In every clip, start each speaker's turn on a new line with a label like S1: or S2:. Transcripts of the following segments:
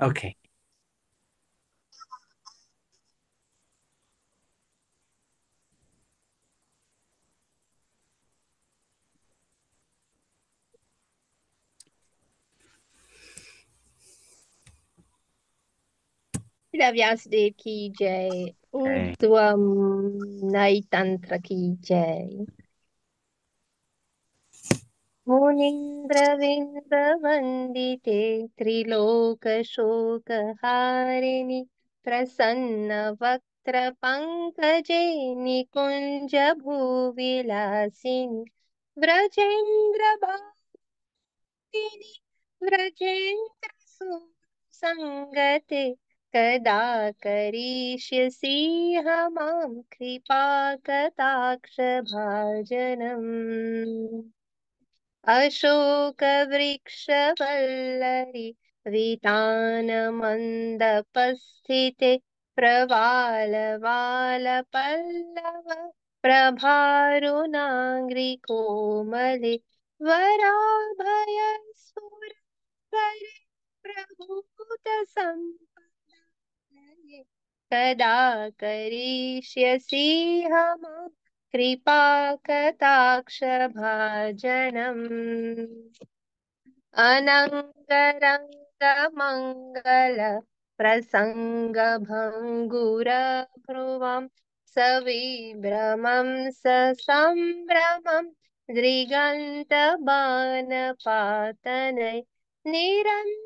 S1: Okay.
S2: Gracias de kijay. Okay. Udwam naitantra kijay. मुनीन्द्रविन्द्रवन्दिते त्रिलोकशोकहारिणि प्रसन्न वक्त्रपङ्कजे निकुञ्जभूविलासिनि व्रजेन्द्रभातिनि व्रजेन्द्रसुसङ्गते कदा करिष्यसि माँ कृपाकटाक्षभाजनम् अशोकवृक्षवल्लरि वितानमन्दपस्थिते प्रवालवालपल्लव प्रभारुणाङ्घ्रिकोमले वराभयस्फुरकरे प्रभूतसम्पदलये कदा करिष्यसि माँ कृपाकटाक्षभाजनम् अनङ्गरङ्गमङ्गलप्रसङ्गभङ्गुरभ्रुवं सविभ्रमं ससम्भ्रमं दृगन्तबाणपातनै निरन्तरशि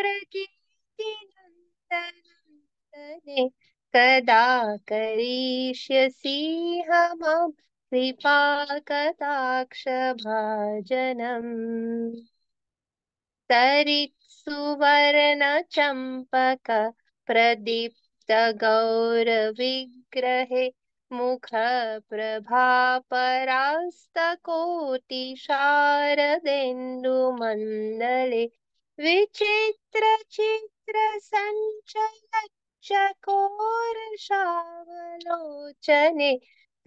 S2: प्रकीर्तिनन्दने कदा करिष्यसि माँ कृपाकटाक्षभाजनम् तरित्सुवर्णचम्पक प्रदीप्तगौरविग्रहे मुखप्रभापरास्तकोटिशारदेन्दुमण्डले विचित्रचित्रसञ्चलच्चकोरशावलोचने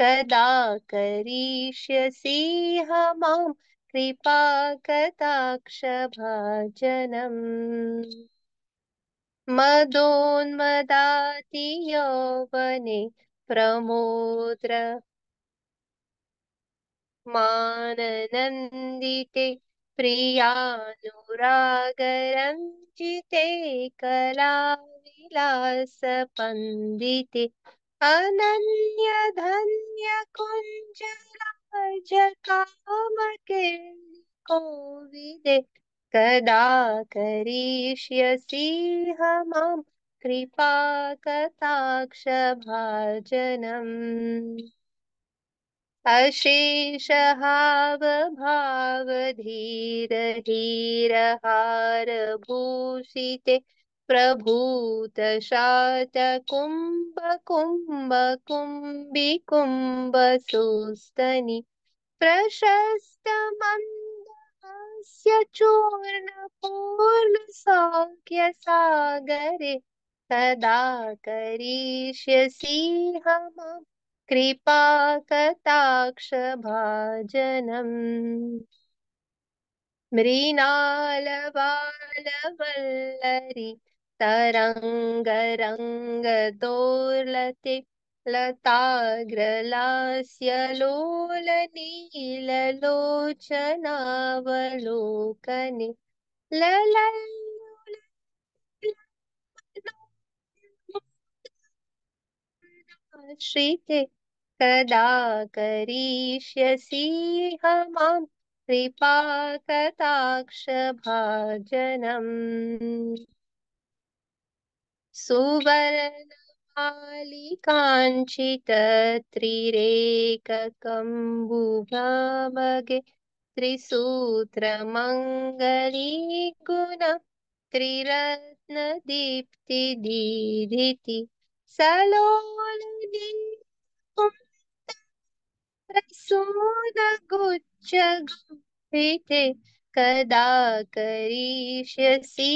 S2: कदा करिष्यसि माँ कृपाकटाक्षभाजनम् मदोन्मदाति यौवने प्रमोद्र माननन्दिते प्रियानुरागरञ्जिते कलाविलासपन्दिते अनन्यधन्यकुञ्जराजकामकेलिकोविदे कदा करिष्यसि माँ कृपाकटाक्षभाजनम् अशेषहावभावधीरधीरहारभूषिते। प्रभूतशातकुम्भकुम्भकुम्बिकुम्बसुस्तनि प्रशस्तमन्दस्य चूर्णपूर्णसौख्यसागरे सदा करिष्यसि हम कृपा कृपाकटाक्षभाजनम्। मृणालवालवल्लरि तरङ्गरङ्गदोलते लताग्रलास्यलोलनीललोचनावलोकने ललल्लुल श्रीते कदा करिष्यसि माँ कृपाकटाक्षभाजनम् सुवर्णमालिकाञ्चितत्रिरेककम्बुभामगे त्रिसूत्रमङ्गली गुण त्रित्न दीप्ति दीधी सलोल प्रसून गुच्छ सलोलदीप्रसूदगुच्छगुप्पिते कदा करिष्यसि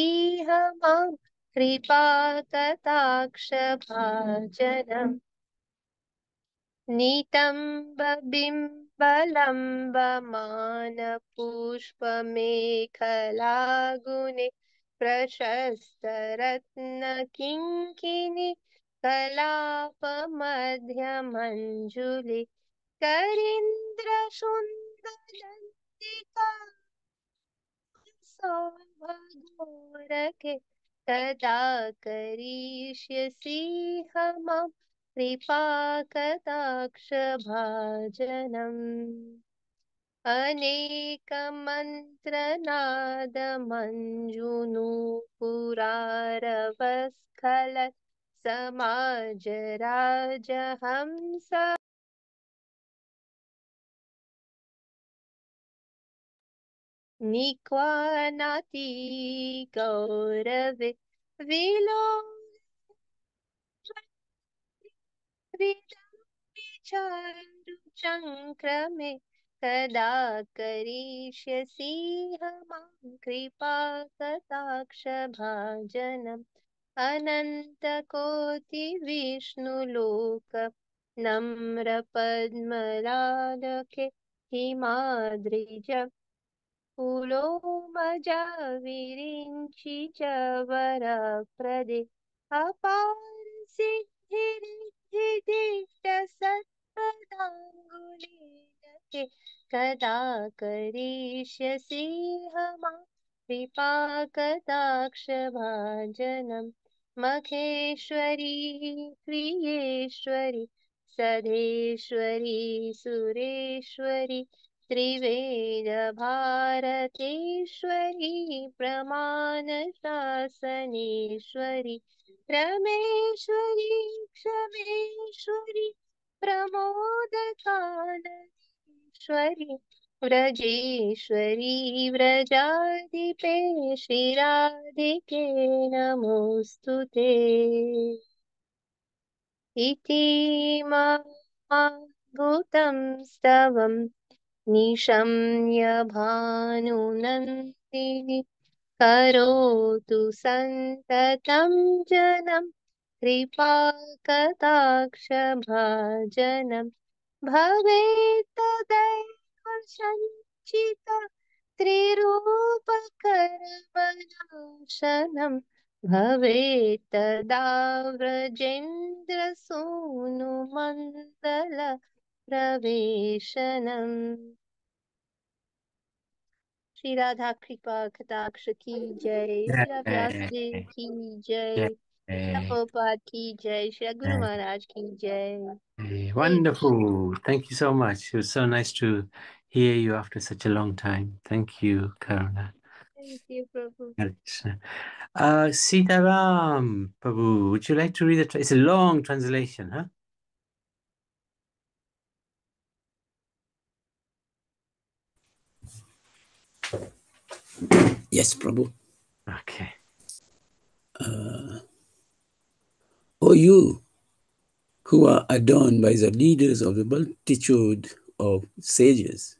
S2: माम् कृपाकटाक्षभाजनम् नितम्बबिम्बलम्बमानपुष्पमेखलागुणे प्रशस्तरत्नकिङ्किनि कलापमध्यमञ्जुलि करीन्द्रसुन्दरन्तिका सौभगोरके कदा करिष्यसि हमां कृपाकदाक्षभाजनम् अनेकमन्त्रनादमञ्जुनुपुरारवस्खलन समाजराजहंसा निक्वानाति गौरवे विलो चक्रमे कदा करिष्यसि माँ कृपा कटाक्षभाजनम् अनन्तकोटिविष्णुलोक नम्रपद्मलालके हिमाद्रिज पुलोमजाविरिञ्चि च वरप्रदे अपार सिद्धिरिद्धिदिष्टसत्पदाङ्गुलीनके कदा करिष्यसि हमा कृपाकदाक्षभाजनम् मखेश्वरी क्रियेश्वरी सधेश्वरी सुरेश्वरी। त्रिवेदभारतेश्वरी प्रमाणशासनेश्वरि रमेश्वरी क्षमेश्वरि प्रमोदकाननेश्वरि व्रजेश्वरी व्रजाधिपे श्रीराधिके नमोऽस्तु ते। इति भूतं स्तवम्। निशम्य भानुनन्दिनि करोतु सन्ततं जनं कृपाकटाक्षभाजनं भवेत्तदैव सञ्चित त्रिरूपकर्मनाशनं भवेत्तदा व्रजेन्द्रसूनुमण्डल प्रवेशनम् श्री राधा कृपा कटाक्ष की जय श्री व्यास जी की जय प्रभुपाद की जय श्री गुरु महाराज की जय
S1: Hey, wonderful. Thank you so much. It was so nice to hear you after such a long time. Thank you, Karuna.
S2: Thank you, Prabhu.
S1: Hare Krishna. Uh, Sitaram, Prabhu, would you like to read it? It's a long translation, huh?
S3: Yes, Prabhu.
S1: Okay.
S3: Uh, o you who are adorned by the leaders of the multitude of sages,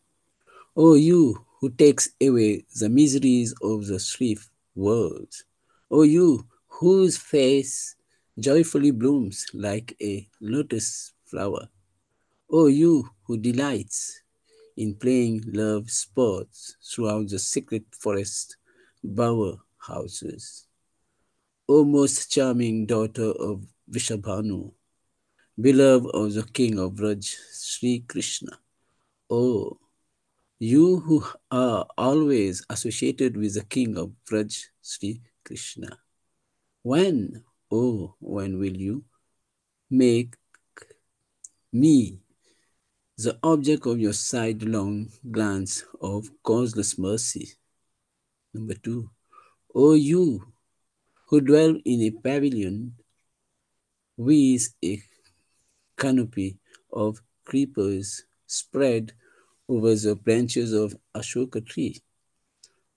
S3: O you who takes away the miseries of the three worlds, O you whose face joyfully blooms like a lotus flower, O you who delights in playing love sports throughout the secret forest bower houses. O most charming daughter of Vrishabhanu, beloved of the king of Raj, Sri Krishna. O you who are always associated with the king of Raj, Sri Krishna. When, oh, when will you make me the object of your sidelong glance of causeless mercy? Number two, O you who dwell in a pavilion with a canopy of creepers spread over the branches of Ashoka tree.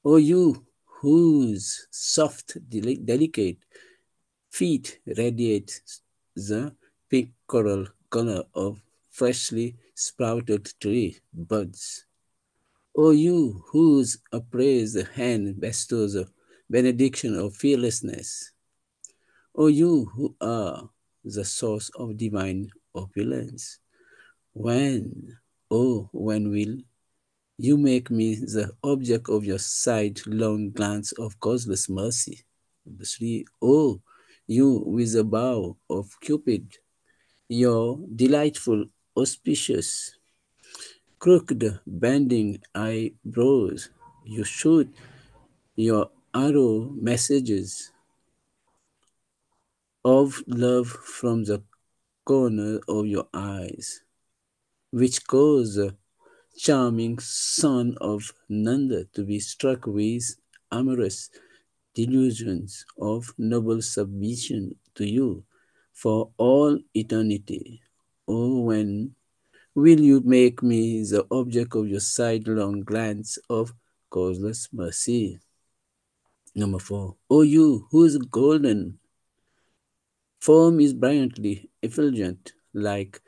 S3: O you whose soft, deli- delicate feet radiate the pink coral color of freshly sprouted tree buds. O you whose upraised hand bestows a benediction of fearlessness. O you who are the source of divine opulence. When, Oh, when will you make me the object of your sidelong glance of causeless mercy? Number three, oh, you with a bow of Cupid, your delightful, auspicious, crooked, bending eyebrows, you shoot your arrow messages of love from the corner of your eyes, which cause the charming son of Nanda to be struck with amorous delusions of noble submission to you for all eternity. Oh, when will you make me the object of your sidelong glance of causeless mercy? Number four, O you whose golden form is brilliantly effulgent like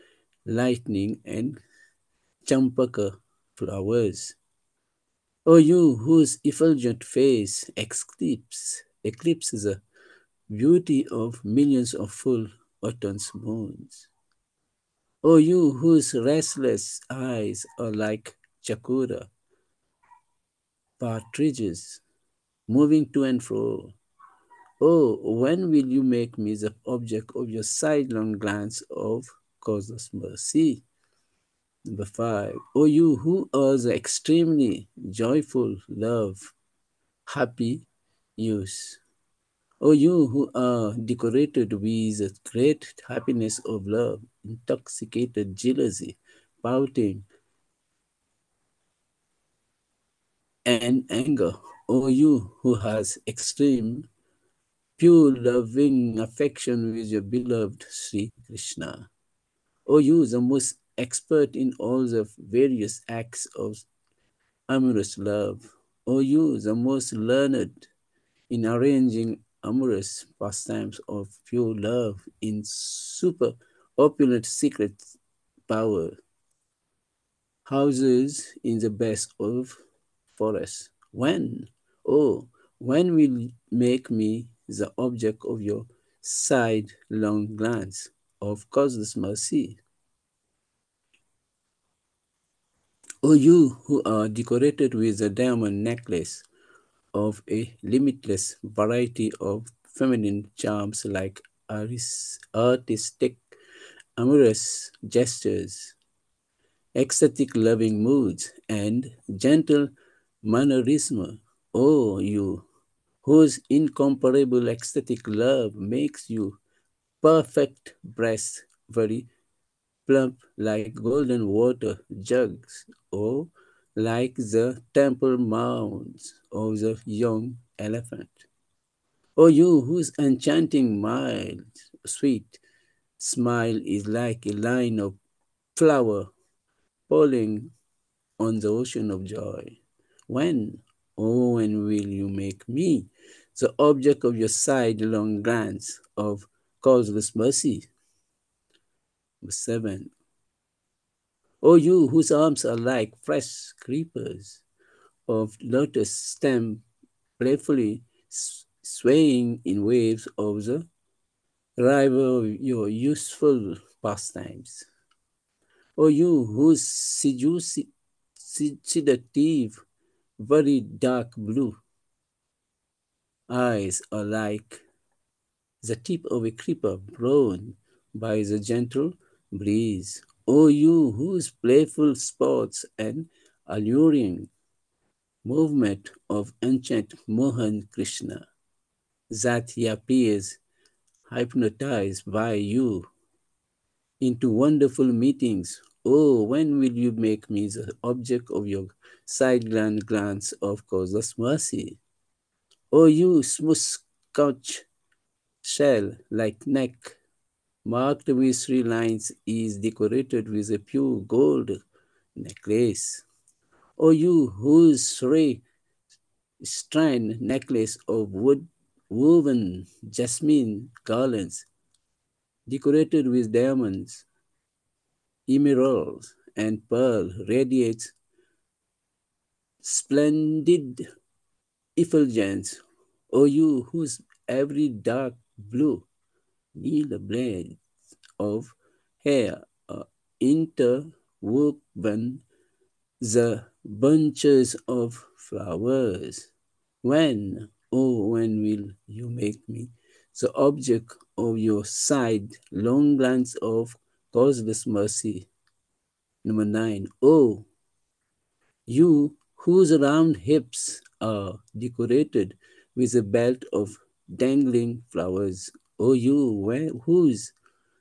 S3: lightning and champaka flowers. O you whose effulgent face eclipses, eclipses the beauty of millions of full autumn's moons. O you whose restless eyes are like chakora, partridges moving to and fro. Oh, when will you make me the object of your sidelong glance of causeless mercy? Number five, oh, you who are the extremely joyful love, happy use. Oh, you who are decorated with the great happiness of love, intoxicated jealousy, pouting, and anger. Oh, you who has extreme, pure loving affection with your beloved Sri Krishna. Oh, you the most expert in all the various acts of amorous love. O you, the most learned in arranging amorous pastimes of pure love in super opulent secret power. Houses in the best of forests. When, oh, when will you make me the object of your sidelong glance of causeless mercy? O oh, you who are decorated with a diamond necklace of a limitless variety of feminine charms like artistic, amorous gestures, ecstatic loving moods, and gentle mannerism. Oh, you whose incomparable ecstatic love makes you perfect breast, very plump like golden water jugs or like the temple mounds of the young elephant. O you whose enchanting, mild, sweet smile is like a line of flower falling on the ocean of joy. When, oh, when will you make me the object of your sidelong glance of causeless mercy? Seven, O you whose arms are like fresh creepers of lotus stem playfully swaying in waves of the of your useful pastimes. O you whose seductive, very dark blue eyes are like the tip of a creeper blown by the gentle breeze. O you whose playful sports and alluring movement of ancient Mohan Krishna, that he appears hypnotized by you into wonderful meetings. Oh, when will you make me the object of your sidelong glance of causeless mercy? Oh, you smooth scotch shell like neck marked with three lines is decorated with a pure gold necklace. O you whose three strand necklace of wood woven jasmine garlands decorated with diamonds, emeralds, and pearl radiates splendid effulgence. O you whose every dark blue needle blades of hair are woven the bunches of flowers. When, oh, when will you make me the object of your side-long glance of causeless mercy? Number nine, oh, you whose round hips are decorated with a belt of dangling flowers. O you whose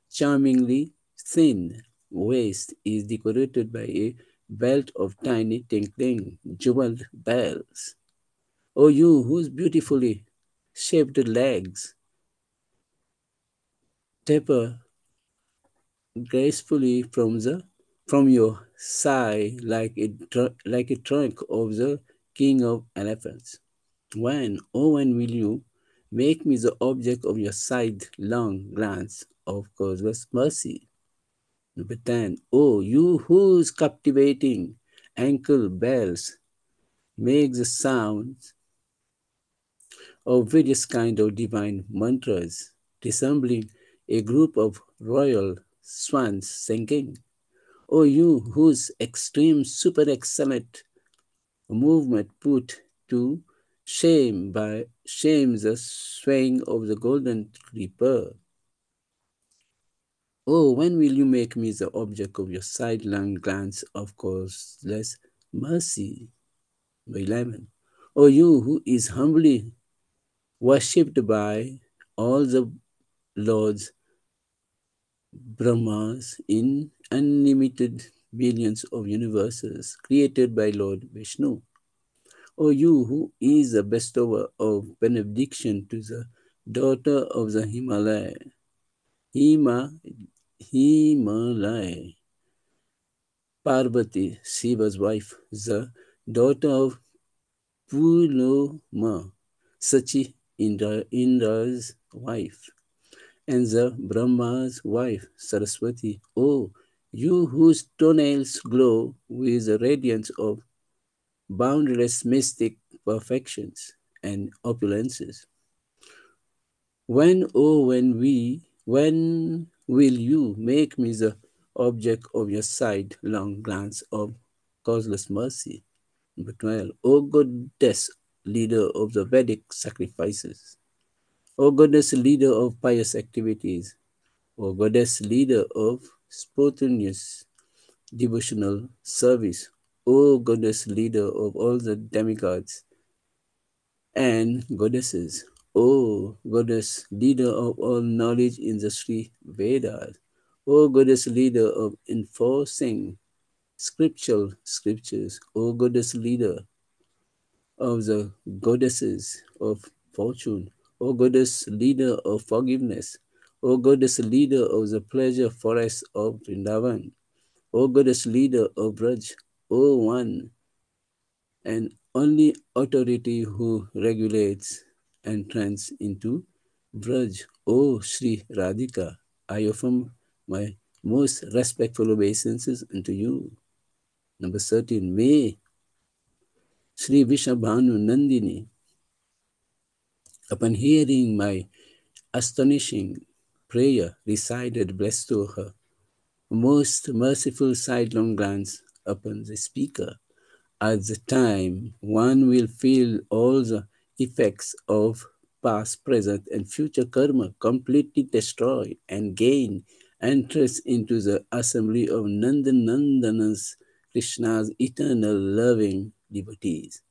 S3: charmingly thin waist is decorated by a belt of tiny tinkling jeweled bells. O you whose beautifully shaped legs taper gracefully from the from your side like a like a trunk of the king of elephants. When, oh when will you make me the object of your sidelong glance of causeless mercy? Number 10. Oh, you whose captivating ankle bells make the sounds of various kind of divine mantras, resembling a group of royal swans singing. Oh, you whose extreme super excellent movement put to shame by shame the swaying of the golden reaper. Oh, when will you make me the object of your sidelong glance of causeless mercy? By 11. Oh, you who is humbly worshipped by all the lords Brahmas in unlimited billions of universes created by Lord Vishnu. O you who is the bestower of benediction to the daughter of the Himalaya, Hima, Himalaya, Parvati, Shiva's wife, the daughter of Puloma, Sachi, Indra, Indra's wife, and the Brahma's wife, Saraswati. O you whose toenails glow with the radiance of boundless mystic perfections and opulences. When, oh, when we, when will you make me the object of your sidelong glance of causeless mercy? Number 12, O goddess, leader of the Vedic sacrifices. O goddess, leader of pious activities. O goddess, leader of spontaneous devotional service. O goddess leader of all the demigods and goddesses, O goddess leader of all knowledge in the Sri Vedas, O goddess leader of enforcing scriptural scriptures, O goddess leader of the goddesses of fortune, O goddess leader of forgiveness, O goddess leader of the pleasure forest of Vrindavan, O goddess leader of Braj, O one and only authority who regulates entrance into Braj, O Sri Radhika, I offer my most respectful obeisances unto you. Number 13, may Sri Vrishabhanu Nandini, upon hearing my astonishing prayer, recited blessed to her, most merciful sidelong glance upon the speaker. At the time, one will feel all the effects of past, present, and future karma completely destroy and gain entrance into the assembly of Nandanandana's Krishna's eternal loving devotees.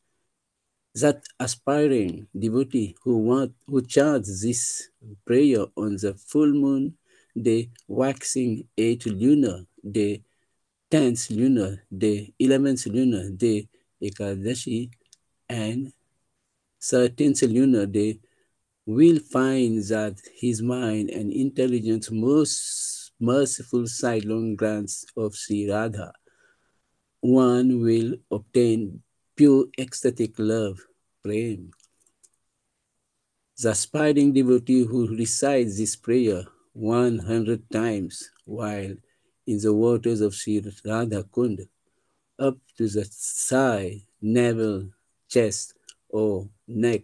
S3: That aspiring devotee who want who chants this prayer on the full moon day, waxing eight lunar day, 10th lunar day, 11th lunar day, Ekadashi, and 13th lunar day, will find that his mind and intelligence most merciful sidelong glance of Sri Radha. One will obtain pure ecstatic love, prem. The aspiring devotee who recites this prayer 100 times while in the waters of Sri Radha Kund, up to the thigh, navel, chest, or neck,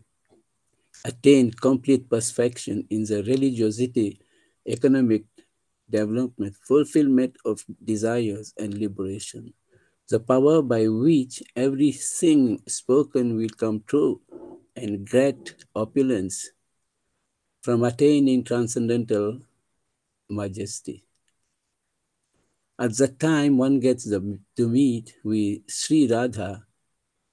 S3: attain complete perfection in the religiosity, economic, development, fulfillment of desires, and liberation. The power by which everything spoken will come true, and great opulence from attaining transcendental majesty. At that time, one gets the, to meet with Sri Radha.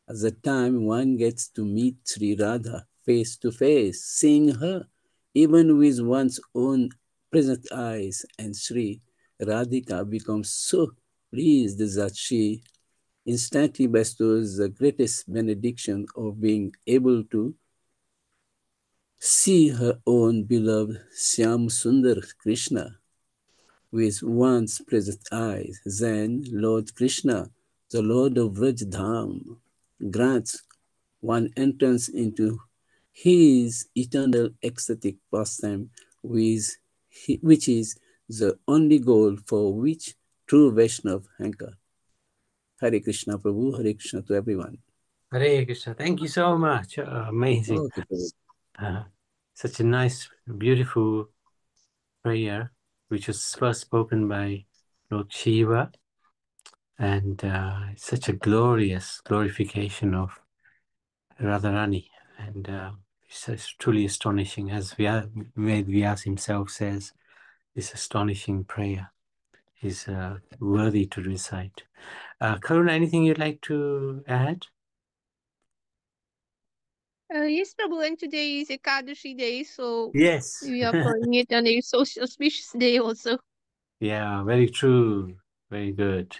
S3: At that time, one gets to meet Sri Radha face to face, seeing her, even with one's own present eyes. And Sri Radhika becomes so pleased that she instantly bestows the greatest benediction of being able to see her own beloved Syam Sundar Krishna with one's present eyes. Then Lord Krishna, the Lord of Vrajdham, grants one entrance into his eternal ecstatic pastime, with, which is the only goal for which true Vaishnav hanker. Hare Krishna Prabhu, Hare Krishna to everyone.
S1: Hare Krishna. Thank you so much. Uh, amazing.
S3: Okay,
S1: Uh, such a nice, beautiful prayer, which was first spoken by Lord Shiva. And uh, such a glorious glorification of Radharani. And uh, it's, truly astonishing, as Vya- Ved Vyas himself says, this astonishing prayer is uh, worthy to recite. Uh, Karuna, anything you'd like to add?
S2: Uh, yes, Prabhu, and today is Ekadashi day, so
S1: Yes.
S2: we are calling it on a so auspicious day also.
S1: Yeah, very true. Very good.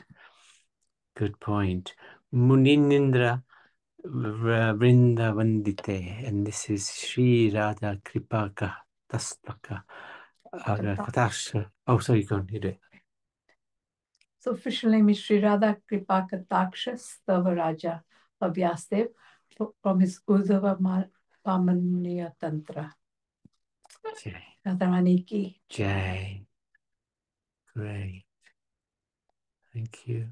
S1: Good point. Muninindra Vrinda Vandite, and this is Sri Radha Kripaka Tastaka Katash. Oh, sorry, go on, you do it.
S4: So official name is Sri Radha Kripaka Kataksha Stava Raja of Vyasadev from his Uddhava Pamaniya Tantra.
S1: Jai.
S4: Radharani ki
S1: Jai. Great. Thank you.